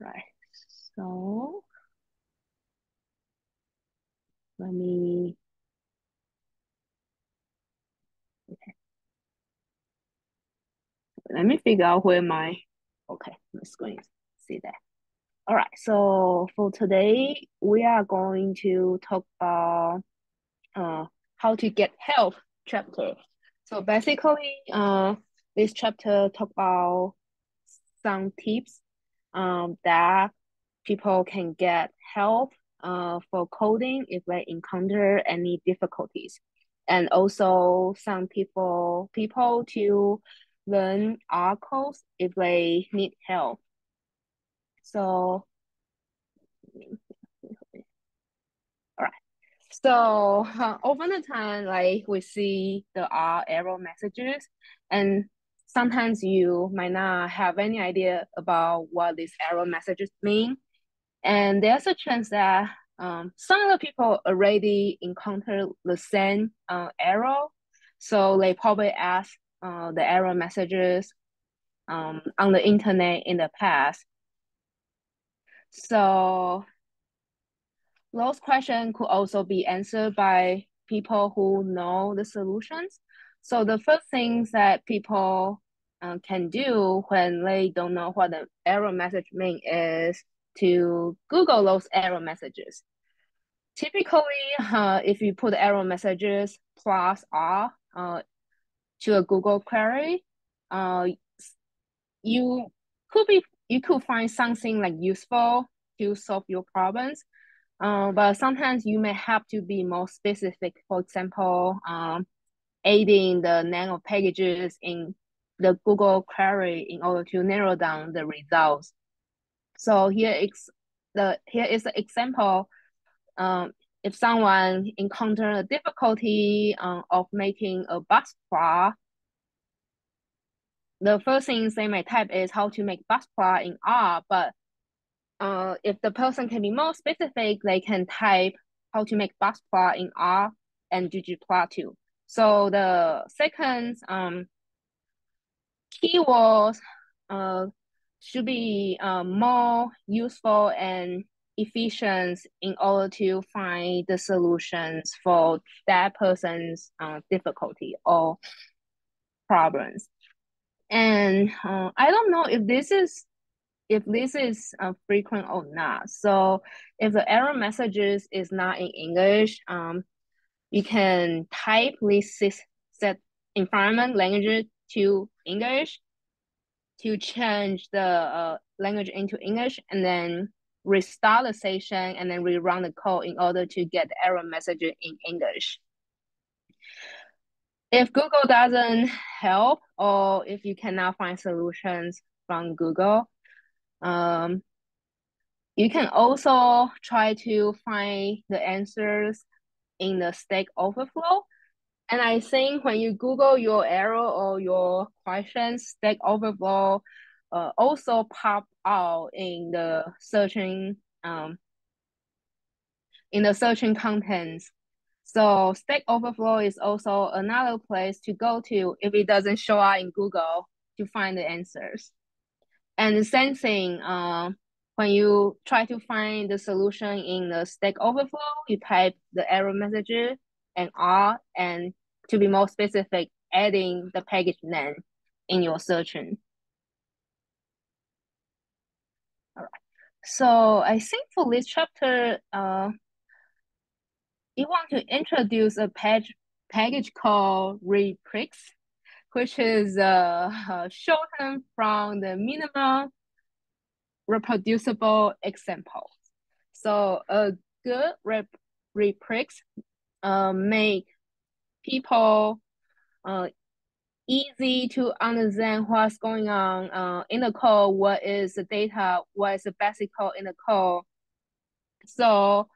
Right. So let me okay. Let me figure out where my okay, my screen see that. All right, so for today, we are going to talk about uh, how to get help chapter. So basically, uh, this chapter talk about some tips um, that people can get help uh, for coding if they encounter any difficulties. And also some people people to learn R codes if they need help. So, all right. So uh, over the time, like we see the R error messages, and sometimes you might not have any idea about what these error messages mean. And there's a chance that um, some of the people already encounter the same uh, error. So they probably ask uh, the error messages um, on the internet in the past. So those questions could also be answered by people who know the solutions. So the first things that people uh, can do when they don't know what the error message mean is to Google those error messages. Typically, uh, if you put error messages plus R uh, to a Google query, uh, you could be you could find something like useful to solve your problems. Uh, but sometimes you may have to be more specific. For example, um, adding the name of packages in the Google query in order to narrow down the results. So here is the here is an example. Um, if someone encounter a difficulty um, of making a box plot, the first thing they may type is how to make box plot in R, but uh, if the person can be more specific, they can type how to make box plot in R and ggplot2. So the second um, keywords uh, should be uh, more useful and efficient in order to find the solutions for that person's uh, difficulty or problems. And uh, I don't know if this is if this is uh, frequent or not. So if the error messages is not in English, um, you can type this set environment language to English to change the uh, language into English and then restart the session and then rerun the code in order to get the error message in English. If Google doesn't help or if you cannot find solutions from Google, um, you can also try to find the answers in the Stack Overflow. And I think when you Google your error or your question, Stack Overflow uh, also pop out in the searching um, in the searching contents. So Stack Overflow is also another place to go to if it doesn't show up in Google to find the answers. And the same thing, uh, when you try to find the solution in the Stack Overflow, you type the error message and R, and to be more specific, adding the package name in your searching. All right. So I think for this chapter, uh, you want to introduce a page package called reprex which is uh, shortened from the minimum reproducible example. So a good rep reprex uh, make people uh, easy to understand what's going on uh, in the code, what is the data, what is the basic code in the code. So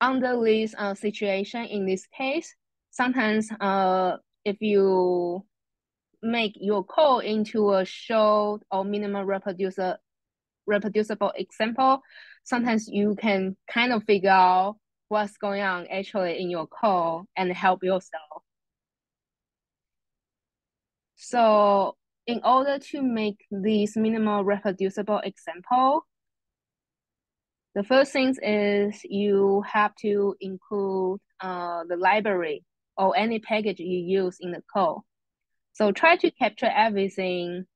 under this uh, situation, in this case, sometimes uh, if you make your code into a short or minimal reproducer reproducible example, sometimes you can kind of figure out what's going on actually in your code and help yourself. So in order to make this minimal reproducible example, the first thing is you have to include uh, the library or any package you use in the code. So try to capture everything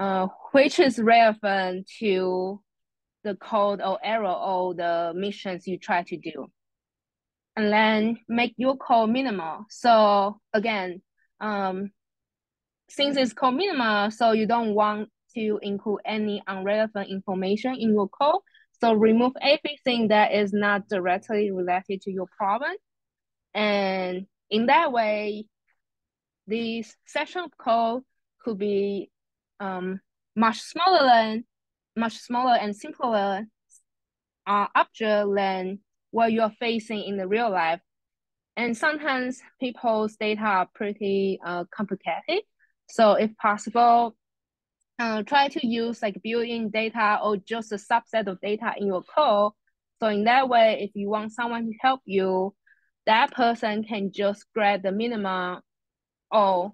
uh, which is relevant to the code or error or the missions you try to do. And then make your code minimal. So again, um, since it's code minimal, so you don't want to include any unrelevant information in your code. So remove everything that is not directly related to your problem. And in that way, this section of code could be um, much smaller than much smaller and simpler uh, object than what you're facing in the real life. And sometimes people's data are pretty uh, complicated. So if possible, uh, try to use like built-in data or just a subset of data in your code. So in that way, if you want someone to help you, that person can just grab the minimum or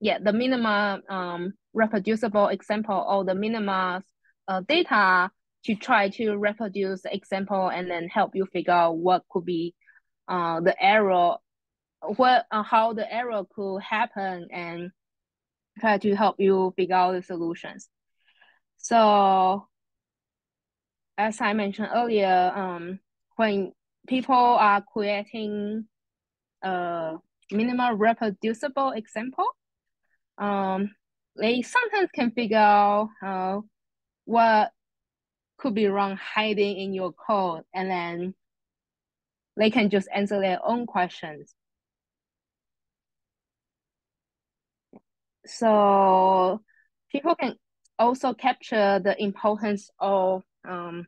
yeah, the minimum um, reproducible example or the minimum uh, data to try to reproduce the example and then help you figure out what could be uh, the error, what uh, how the error could happen and try to help you figure out the solutions. So as I mentioned earlier, um, when people are creating a minimal reproducible example, um, they sometimes can figure out uh, what could be wrong hiding in your code and then they can just answer their own questions. So people can also capture the importance of um,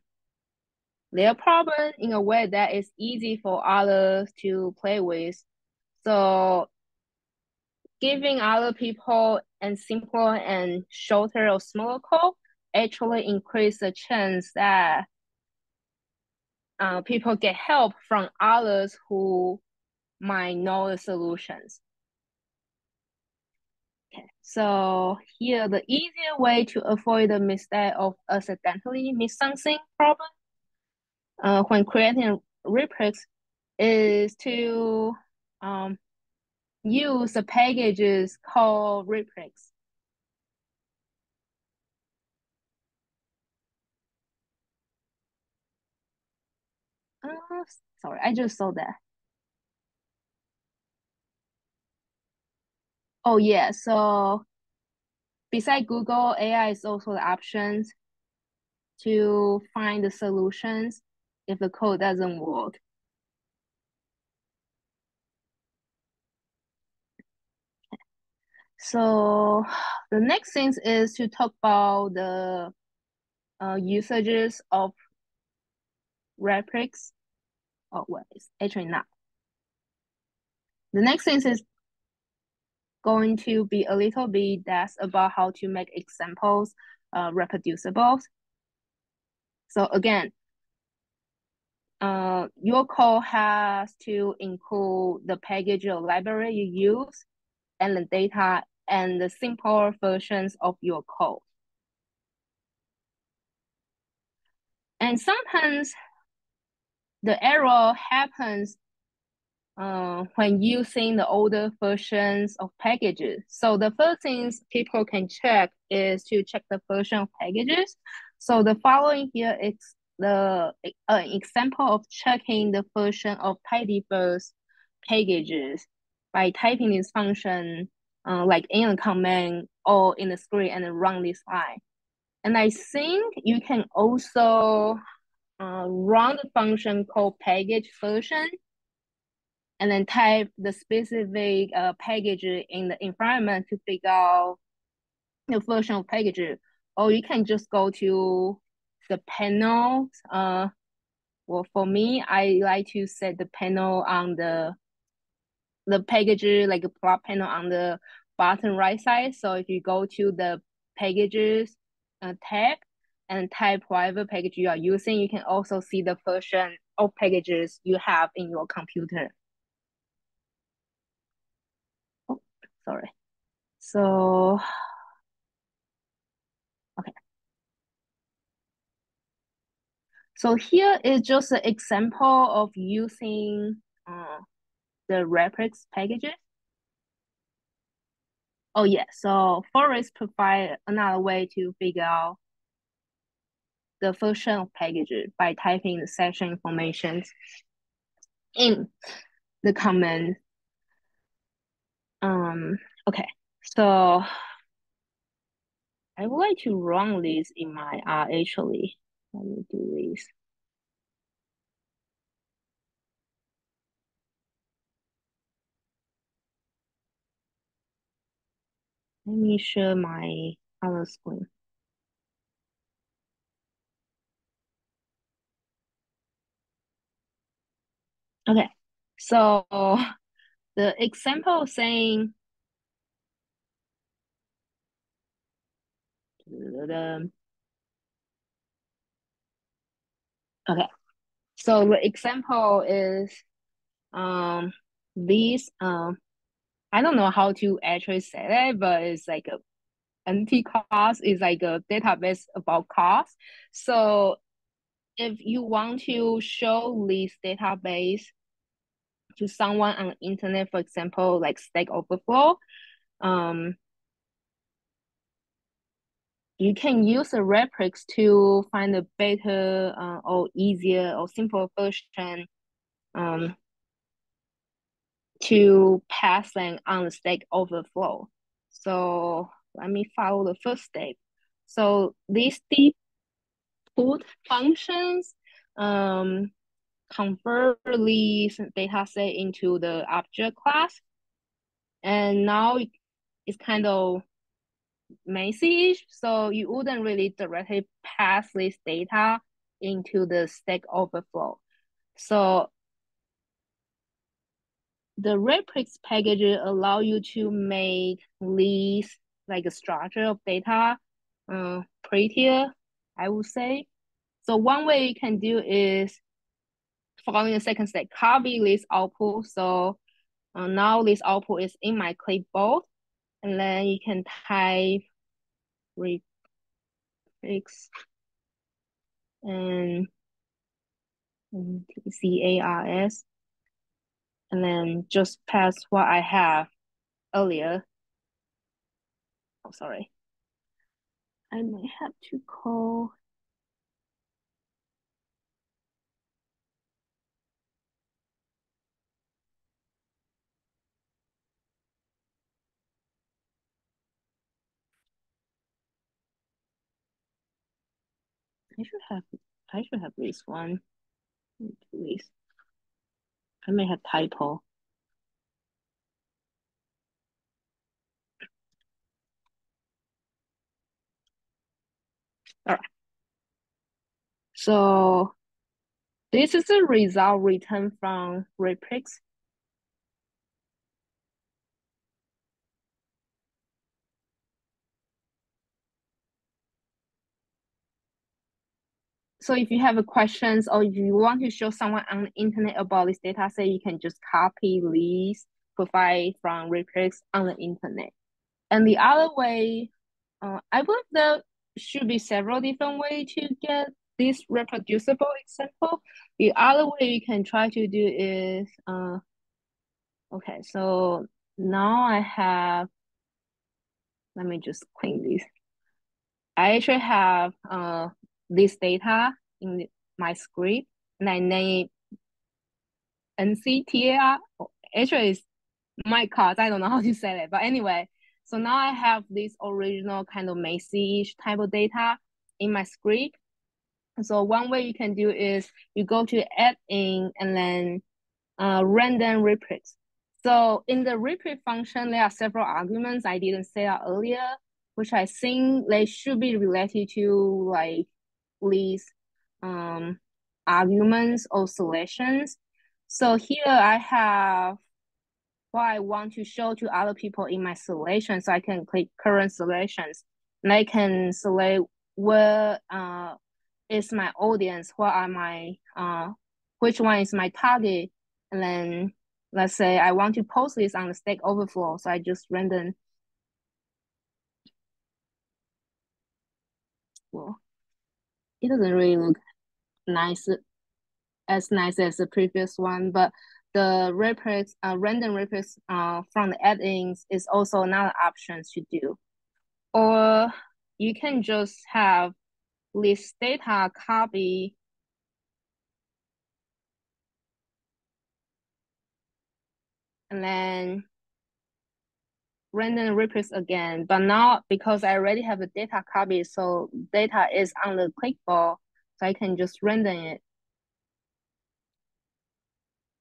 their problem in a way that is easy for others to play with. So giving other people and simpler and shorter or smaller code actually increase the chance that uh, people get help from others who might know the solutions. Okay, so here the easier way to avoid the mistake of accidentally miss something problem uh, when creating reprex is to um, use the packages called reprex. Uh, sorry, I just saw that. Oh yeah, so beside Google, AI is also the options to find the solutions if the code doesn't work. So the next thing is to talk about the uh, usages of reprex. Oh, well, it's actually not. The next thing is going to be a little bit that's about how to make examples uh, reproducible. So again, uh, your code has to include the package or library you use and the data and the simpler versions of your code. And sometimes the error happens uh, when using the older versions of packages. So the first things people can check is to check the version of packages. So the following here is the uh, example of checking the version of tidyverse packages by typing this function uh, like in a command or in the screen and run this line. And I think you can also uh, run the function called package version and then type the specific uh, package in the environment to figure out the version of package. Or you can just go to the panel. Uh, well, for me, I like to set the panel on the the package like a plot panel on the bottom right side. So if you go to the packages uh, tab and type whatever package you are using, you can also see the version of packages you have in your computer. Oh, sorry. So, okay. So here is just an example of using uh, the reprex packages. Oh yeah, so Forest provide another way to figure out the function of packages by typing the session information in the command. Um, okay, so I would like to run this in my R actually. Let me do this. Let me share my other screen. Okay, so the example saying okay, so the example is um these um I don't know how to actually say that, but it's like a mtcars is like a database about cars. So if you want to show this database to someone on the internet, for example, like Stack Overflow, um, you can use a reprex to find a better uh, or easier or simple version um, to pass them on the Stack Overflow. So let me follow the first step. So these deep put functions um, convert these data set into the object class. And now it's kind of messy so you wouldn't really directly pass this data into the Stack Overflow. So the reprex package allow you to make these like a structure of data uh, prettier, I would say. So one way you can do is following the second step, copy this output. So uh, now this output is in my clipboard. And then you can type reprex and C-A-R-S and then just pass what I have earlier. Oh, sorry. I may have to call I should have I should have this one. This. I may have typo. All right. So this is the result returned from reprex. So if you have a questions or if you want to show someone on the internet about this data set, you can just copy these provide from reprex on the internet. And the other way, uh, I believe there should be several different ways to get this reproducible example. The other way you can try to do is, uh, okay, so now I have, let me just clean this. I actually have uh, this data in my script and I name mtcars. Actually, it's my cards. I don't know how to say it, but anyway. So now I have this original kind of messy type of data in my script. So one way you can do is you go to add in and then uh, render reprex. So in the repeat function, there are several arguments I didn't say earlier, which I think they should be related to like these um, arguments or selections. So here I have what I want to show to other people in my selection. So I can click current selections and I can select where uh, is my audience, what are my, uh, which one is my target. And then let's say I want to post this on the Stack Overflow. So I just random. Well, it doesn't really look nice as nice as the previous one, but the reprex uh, render reprex uh, from the add-ins is also another option to do. Or you can just have list data copy and then render reprex again, but now because I already have a data copy, so data is on the clickable, so I can just random it.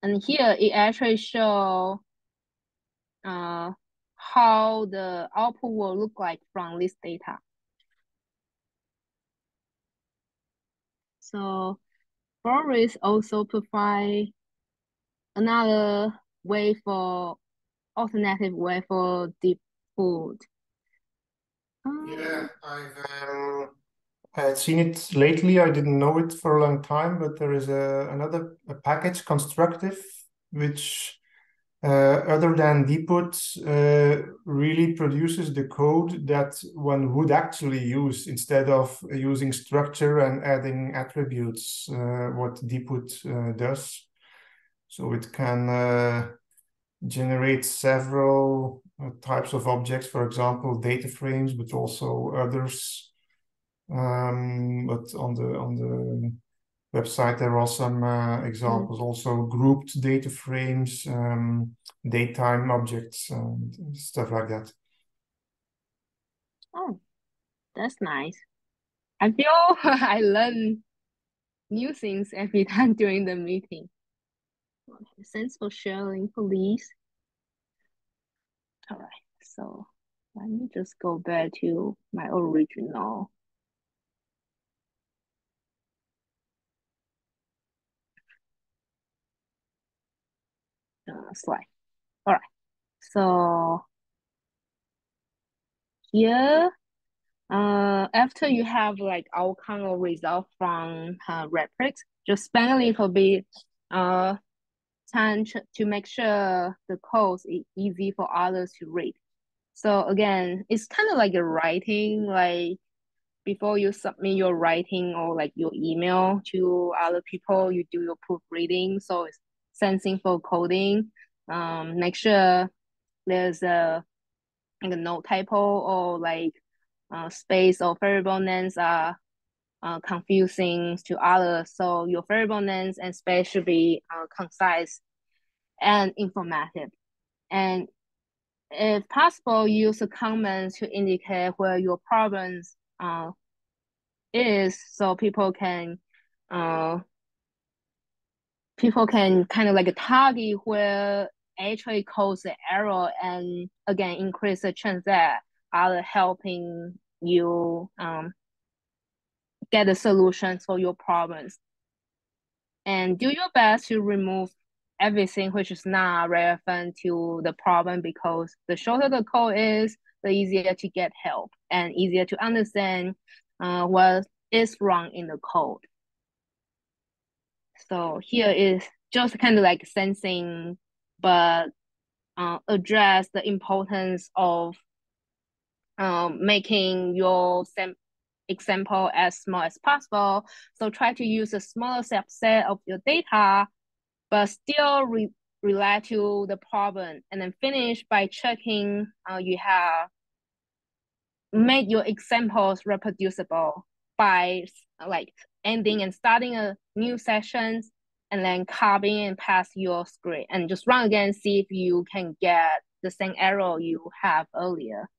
And here it actually show uh, how the output will look like from this data. So Boris also provide another way for alternative way for deep food. Yeah, I've um, I had seen it lately. I didn't know it for a long time, but there is a another a package constructive which uh, other than dput uh, really produces the code that one would actually use instead of using structure and adding attributes uh, what dput uh, does so it can uh, generate several uh, types of objects for example data frames but also others. Um, but on the on the website there are some uh, examples. Mm. also grouped data frames um, datetime objects and stuff like that. Oh that's nice. I feel i learn new things every time during the meeting thanks for sharing please all right so let me just go back to my original uh, slide. All right. So here, uh, after you have like outcome or result from uh, reprex, just spend a little bit uh, time to make sure the code is easy for others to read. So again, it's kind of like a writing, like before you submit your writing or like your email to other people, you do your proofreading. So it's sensing for coding. Um, make sure there's a like a no typo or like uh, space or variable names are uh, confusing to others. So your names and space should be uh, concise and informative. And if possible, use a comment to indicate where your problems uh, is so people can uh, people can kind of like a target where actually cause the error and again increase the chance that other helping you um, get the solutions for your problems. And do your best to remove everything which is not relevant to the problem because the shorter the code is, the easier to get help and easier to understand uh, what is wrong in the code. So here is just kind of like sensing, but uh, address the importance of um, making your sam- example as small as possible. So try to use a smaller subset of your data, but still re- relate to the problem. And then finish by checking uh, you have made your examples reproducible by like ending and starting a new sessions and then copy and paste your script and just run again, see if you can get the same error you have earlier.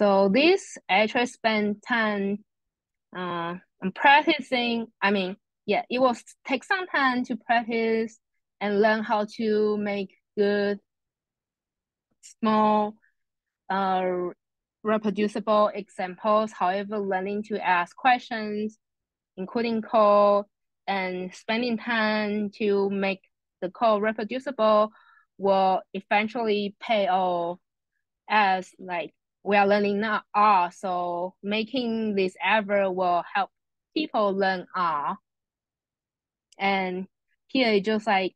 So this actually spend time uh, practicing. I mean, yeah, it will take some time to practice and learn how to make good small uh, reproducible examples. However, learning to ask questions, including code, and spending time to make the code reproducible will eventually pay off as like we are learning now R. So making this ever will help people learn R. And here it's just like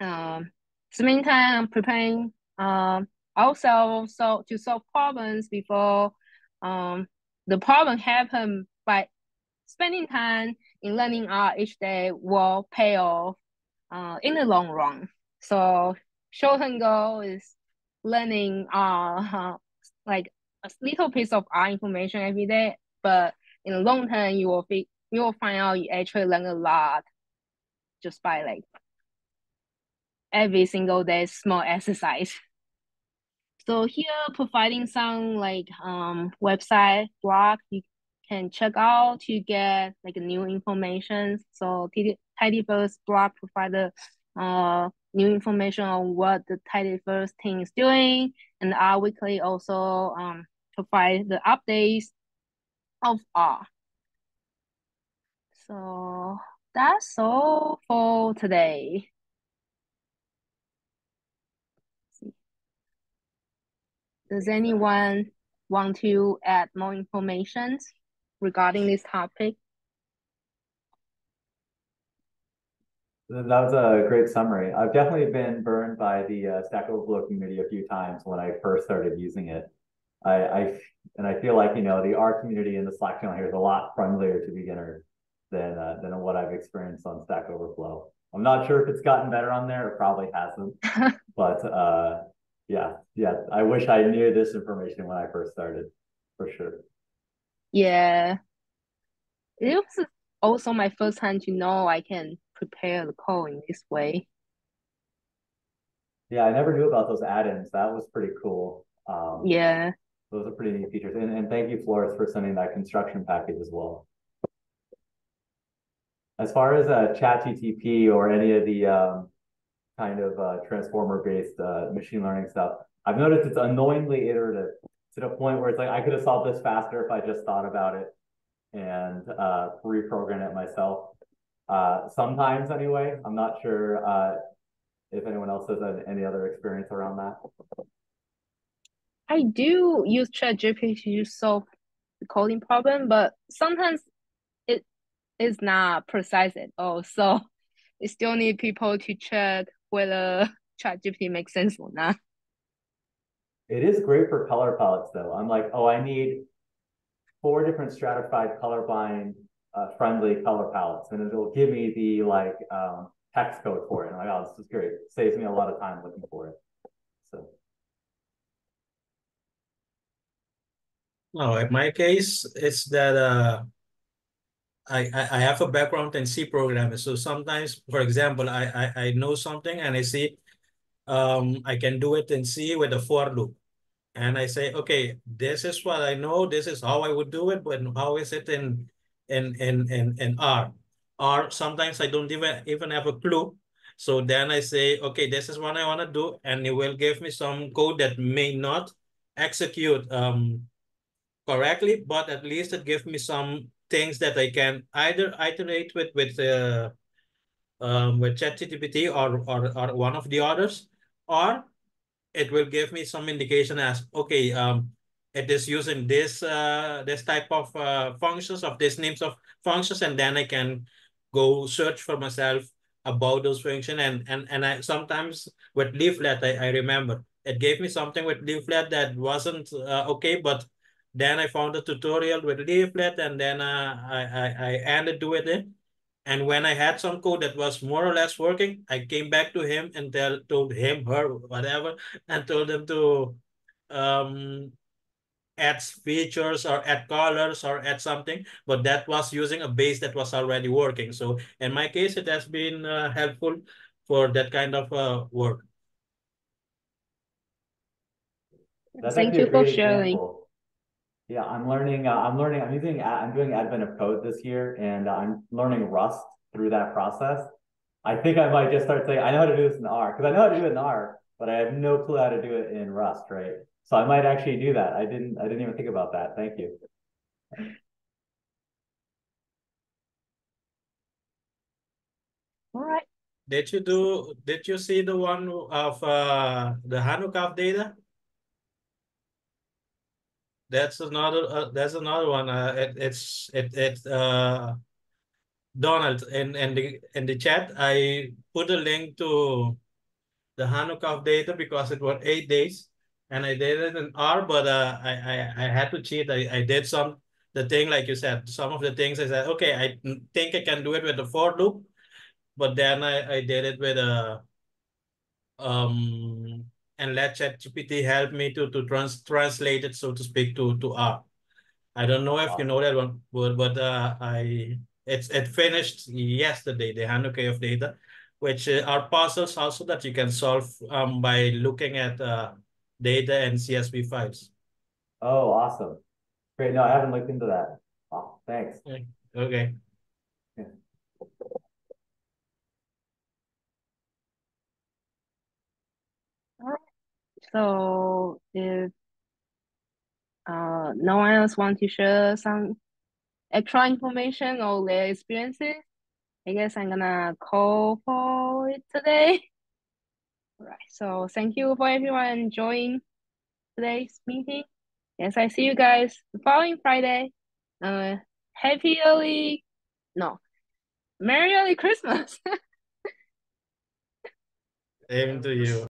um spending time preparing um ourselves so to solve problems before um the problem happen by spending time in learning R each day will pay off uh, in the long run. So short-term goal is learning uh, like a little piece of R information every day, but in the long term, you will be you will find out you actually learn a lot just by like every single day small exercise. So here providing some like um website blog you can check out to get like new information. So Tidyverse blog provide uh new information on what the Tidyverse team is doing, and R Weekly also um provide the updates of R. So that's all for today. Does anyone want to add more information regarding this topic? That was a great summary. I've definitely been burned by the uh, Stack Overflow community a few times when I first started using it. I, I and I feel like you know the R community in the Slack channel here is a lot friendlier to beginners than uh, than what I've experienced on Stack Overflow. I'm not sure if it's gotten better on there. It probably hasn't, but uh, yeah, yeah. I wish I knew this information when I first started, for sure. Yeah, it was also my first time to know I can prepare the call in this way. Yeah, I never knew about those add-ins. That was pretty cool. Um, yeah. Those are pretty neat features. And, and thank you, Flores, for sending that constructive package as well. As far as uh, ChatGPT or any of the um, kind of uh, transformer-based uh, machine learning stuff, I've noticed it's annoyingly iterative to the point where it's like I could have solved this faster if I just thought about it and uh, reprogram it myself. Uh, sometimes, anyway. I'm not sure uh, if anyone else has had any other experience around that. I do use ChatGPT to solve the coding problem, but sometimes it is not precise at all. So you still need people to check whether ChatGPT makes sense or not. It is great for color palettes, though. I'm like, oh, I need four different stratified color colorblind uh, friendly color palettes, and it'll give me the like um, text code for it. And I'm like, oh, this is great. It saves me a lot of time looking for it. So. No, in my case, it's that uh, I, I have a background in C programming. So sometimes, for example, I, I, I know something and I see um, I can do it in C with a for loop. And I say, okay, this is what I know. This is how I would do it. But how is it in in and, and, in R? R sometimes I don't even even have a clue. So then I say, okay, this is what I want to do. And it will give me some code that may not execute um, correctly, but at least it gives me some things that I can either iterate with with uh, um, with ChatGPT or, or or one of the others, or it will give me some indication as okay, um, it is using this uh, this type of uh, functions of these names of functions, and then I can go search for myself about those functions. And and and I sometimes with leaflet, I, I remember it gave me something with leaflet that wasn't uh, okay, but then I found a tutorial with leaflet and then uh, I, I, I ended with it. And when I had some code that was more or less working, I came back to him and tell, told him, her, whatever, and told him to um, add features or add colors or add something. But that was using a base that was already working. So in my case, it has been uh, helpful for that kind of uh, work. That's Thank you for sharing. Example. Yeah, I'm learning. Uh, I'm learning. I'm using. I'm doing Advent of Code this year, and uh, I'm learning Rust through that process. I think I might just start saying I know how to do this in R because I know how to do it in R, but I have no clue how to do it in Rust, right? So I might actually do that. I didn't. I didn't even think about that. Thank you. All right. Did you do? Did you see the one of uh, the Hanukkah data? that's another uh, that's another one. Uh, it, it's it it uh, Donald in in the in the chat. I put a link to the Hanukkah data because it was eight days, and I did it in R, but uh, I I I had to cheat. I I did some the thing, like you said, some of the things I said, okay, I think I can do it with the for loop, but then I, I did it with a um and let ChatGPT help me to to trans translate it, so to speak, to to R. I don't know if you know that one, but but uh, I it's it finished yesterday the Hanukkah of data, which uh, are puzzles also that you can solve um by looking at uh data and CSV files. Oh, awesome. Great. No, I haven't looked into that. Oh, thanks. Okay. So if uh, no one else wants to share some extra information or their experiences, I guess I'm gonna call for it today. Right. So thank you for everyone joining today's meeting. Yes, I see you guys the following Friday. Uh, happy early, no, Merry early Christmas. Same to you.